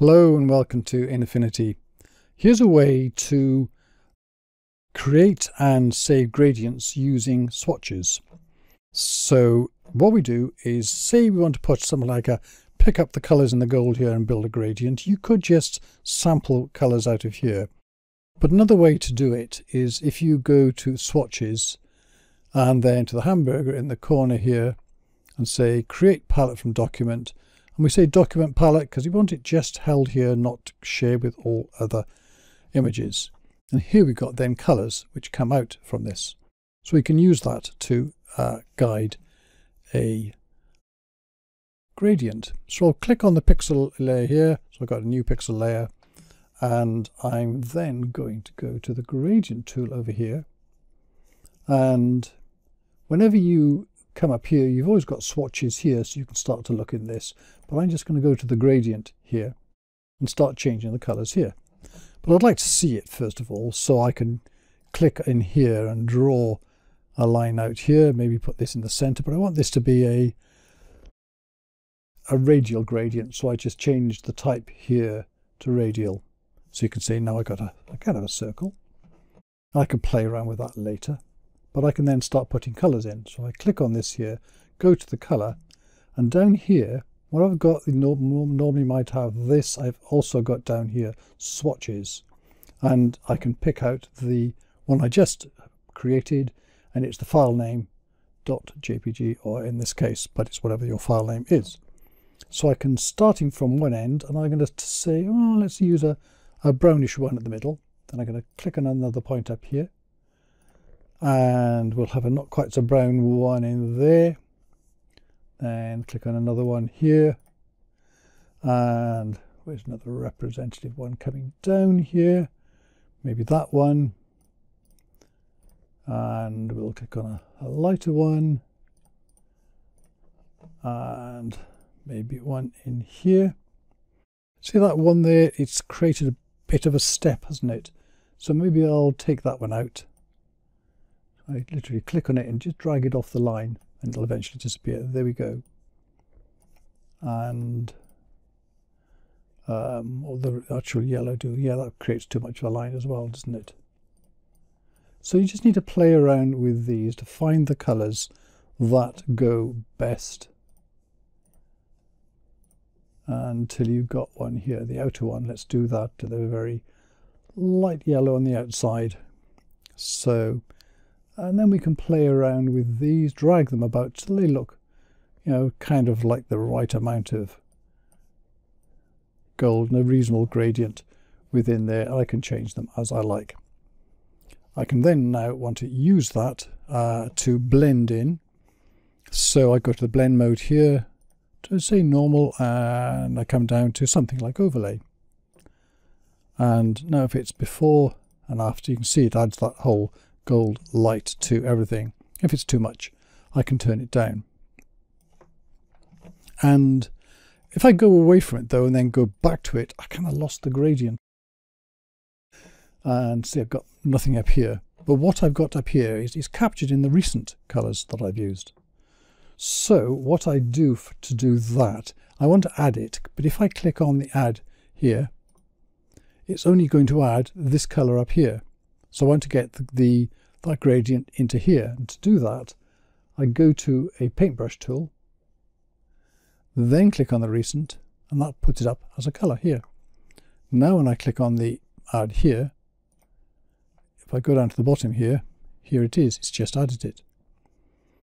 Hello and welcome to InAffinity. Here's a way to create and save gradients using swatches. So what we do is say we want to put something like a pick up the colors in the gold here and build a gradient. You could just sample colors out of here. But another way to do it is if you go to swatches and then to the hamburger in the corner here and say create palette from document and we say document palette because we want it just held here, not shared with all other images. And here we've got then colors which come out from this. So we can use that to uh, guide a gradient. So I'll click on the pixel layer here. So I've got a new pixel layer and I'm then going to go to the gradient tool over here. And whenever you come up here, you've always got swatches here, so you can start to look in this. But I'm just going to go to the gradient here and start changing the colors here. But I'd like to see it first of all, so I can click in here and draw a line out here, maybe put this in the center, but I want this to be a a radial gradient, so I just changed the type here to radial. So you can see now I've got a, a kind of a circle. I can play around with that later but I can then start putting colors in. So I click on this here, go to the color, and down here, what I've got, normally might have this, I've also got down here swatches. And I can pick out the one I just created, and it's the file name dot .jpg, or in this case, but it's whatever your file name is. So I can, starting from one end, and I'm going to say, oh, let's use a, a brownish one at the middle. Then I'm going to click on another point up here and we'll have a not quite so brown one in there. And click on another one here. And where's another representative one coming down here? Maybe that one. And we'll click on a, a lighter one. And maybe one in here. See that one there? It's created a bit of a step hasn't it? So maybe I'll take that one out I literally click on it and just drag it off the line and it'll eventually disappear. There we go. And um, or the actual yellow do, yeah, that creates too much of a line as well, doesn't it? So you just need to play around with these to find the colours that go best until you've got one here, the outer one. Let's do that to the very light yellow on the outside. So and then we can play around with these, drag them about till they look, you know, kind of like the right amount of gold and a reasonable gradient within there. I can change them as I like. I can then now want to use that uh, to blend in. So I go to the blend mode here to say normal and I come down to something like overlay. And now if it's before and after, you can see it adds that whole gold light to everything. If it's too much, I can turn it down. And if I go away from it though and then go back to it, I kind of lost the gradient. And see, I've got nothing up here. But what I've got up here is, is captured in the recent colours that I've used. So what I do to do that, I want to add it, but if I click on the add here, it's only going to add this colour up here. So I want to get the, the that gradient into here. And to do that, I go to a paintbrush tool, then click on the recent, and that puts it up as a color here. Now when I click on the add here, if I go down to the bottom here, here it is, it's just added it.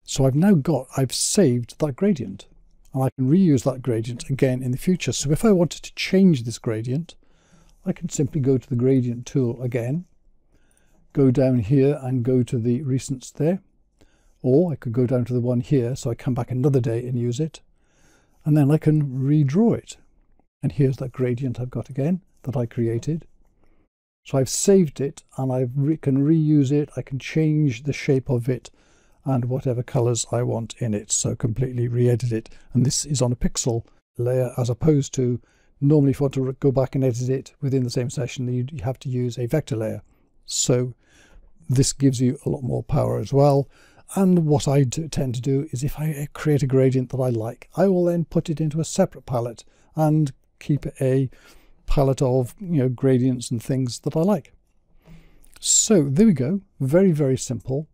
So I've now got, I've saved that gradient and I can reuse that gradient again in the future. So if I wanted to change this gradient, I can simply go to the gradient tool again go down here and go to the recents there. Or I could go down to the one here, so I come back another day and use it. And then I can redraw it. And here's that gradient I've got again that I created. So I've saved it and I re can reuse it. I can change the shape of it and whatever colors I want in it. So completely re-edit it. And this is on a pixel layer as opposed to normally if you want to go back and edit it within the same session, you have to use a vector layer. So this gives you a lot more power as well. And what I tend to do is if I create a gradient that I like, I will then put it into a separate palette and keep a palette of you know gradients and things that I like. So there we go. Very, very simple.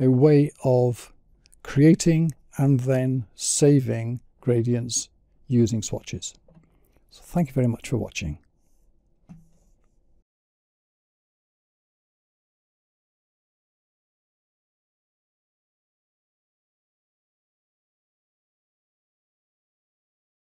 A way of creating and then saving gradients using swatches. So thank you very much for watching.